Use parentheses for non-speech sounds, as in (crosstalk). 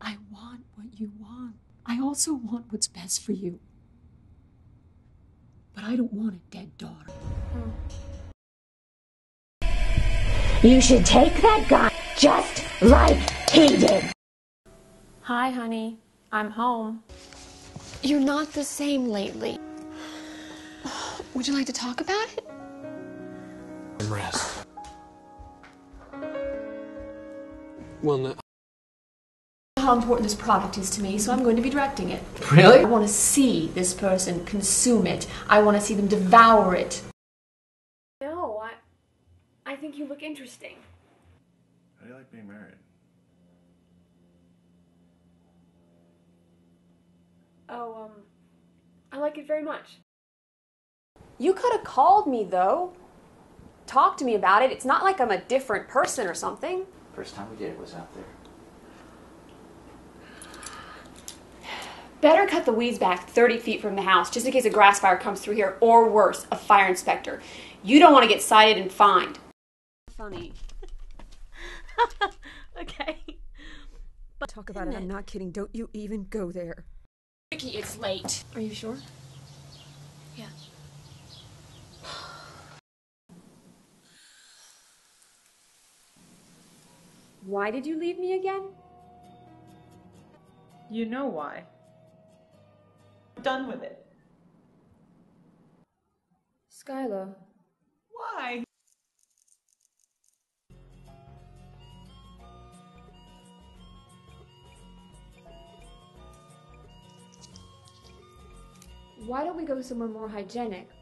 I want what you want. I also want what's best for you. But I don't want a dead daughter. You should take that gun just like he did. Hi, honey. I'm home. You're not the same lately. Would you like to talk about it? And rest. Well, no. How important this product is to me, so I'm going to be directing it. Really? I want to see this person consume it. I want to see them devour it. No, I. I think you look interesting. How do you like being married? Oh, um. I like it very much. You could have called me, though. Talk to me about it. It's not like I'm a different person or something. First time we did it was out there. Better cut the weeds back 30 feet from the house just in case a grass fire comes through here, or worse, a fire inspector. You don't want to get cited and fined. Funny. (laughs) okay. But Talk about it. I'm not kidding. Don't you even go there. Ricky, it's late. Are you sure? Yeah. Why did you leave me again? You know why. Done with it. Skyla. Why? Why don't we go somewhere more hygienic?